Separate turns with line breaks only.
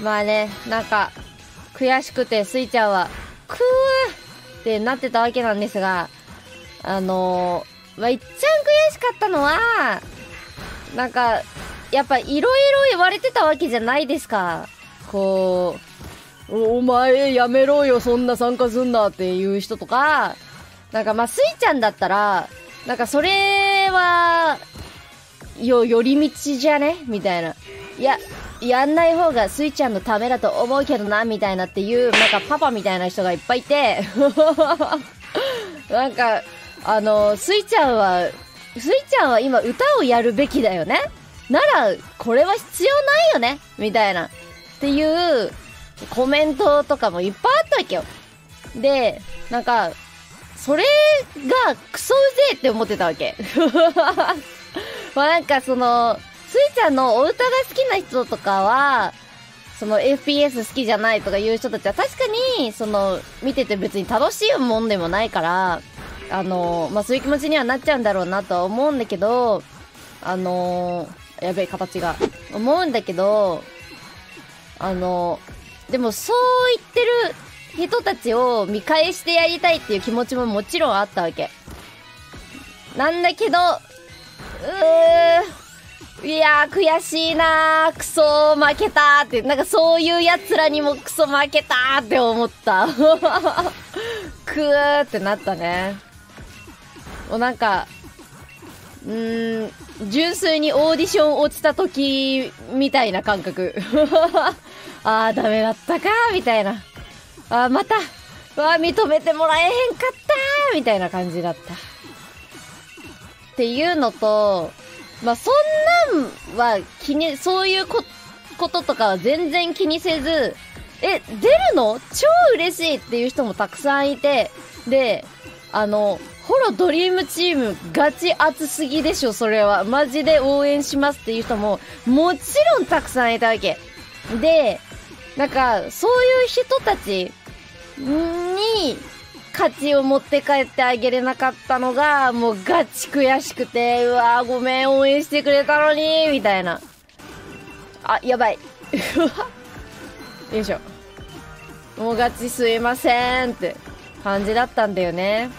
まあね、なんか、悔しくて、スイちゃんは、くーってなってたわけなんですが、あのー、まあ、いっちゃん悔しかったのは、なんか、やっぱいろいろ言われてたわけじゃないですか。こう、お前やめろよ、そんな参加すんなっていう人とか、なんかまあ、スイちゃんだったら、なんかそれは、よ、寄り道じゃね？みたいな。いや、やんない方がスイちゃんのためだと思うけどな、みたいなっていう、なんかパパみたいな人がいっぱいいて、なんか、あの、スイちゃんは、スイちゃんは今歌をやるべきだよねなら、これは必要ないよねみたいな。っていうコメントとかもいっぱいあったわけよ。で、なんか、それがクソうぜえって思ってたわけ。まあなんかその、ちゃんのお歌が好きな人とかは、その FPS 好きじゃないとかいう人たちは確かに、その、見てて別に楽しいもんでもないから、あの、まあ、そういう気持ちにはなっちゃうんだろうなとは思うんだけど、あのやべえ、形が。思うんだけど、あの、でもそう言ってる人たちを見返してやりたいっていう気持ちももちろんあったわけ。なんだけど、うー、いやー、悔しいなー、クソ負けたーって、なんかそういう奴らにもクソ負けたーって思った。くーってなったね。もうなんか、うーん、純粋にオーディション落ちた時みたいな感覚。あー、ダメだったかみたいな。あー、また、わー、認めてもらえへんかったみたいな感じだった。っていうのと、まあ、そんなんは気に、そういうここととかは全然気にせず、え、出るの？超嬉しいっていう人もたくさんいて、で、あの、ホロドリームチームガチ熱すぎでしょ、それは。マジで応援しますっていう人も、もちろんたくさんいたわけ。で、なんか、そういう人たちに、価値を持って帰ってあげれなかったのが、もうガチ悔しくて、うわごめん、応援してくれたのに、みたいな。あ、やばい。よいしょ。もうガチすいませんって感じだったんだよね。